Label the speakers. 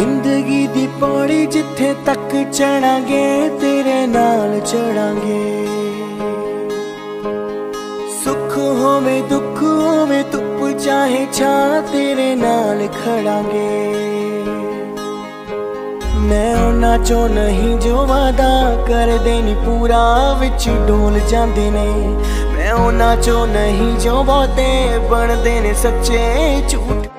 Speaker 1: ਜ਼ਿੰਦਗੀ ਦੀ ਪੌੜੀ ਜਿੱਥੇ ਤੱਕ ਚੜਾਂਗੇ ਤੇਰੇ ਨਾਲ ਚੜਾਂਗੇ ਸੁੱਖ ਹੋਵੇ ਦੁੱਖ ਹੋਵੇ ਧੁੱਪ ਚਾਹੇ ਛਾਂ ਤੇਰੇ ਨਾਲ ਖੜਾਂਗੇ ਮੈਂ ਉਹਨਾਂ ਚੋਂ ਨਹੀਂ ਜੋ ਵਾਦਾ ਕਰਦੇ ਨਹੀਂ ਪੂਰਾ ਵਿੱਚ ਡੋਲ ਜਾਂਦੇ ਨੇ ਮੈਂ ਉਹਨਾਂ ਚੋਂ ਨਹੀਂ ਜੋ ਬਹੁਤੇ ਬਣਦੇ ਨੇ ਸੱਚੇ ਝੂਠ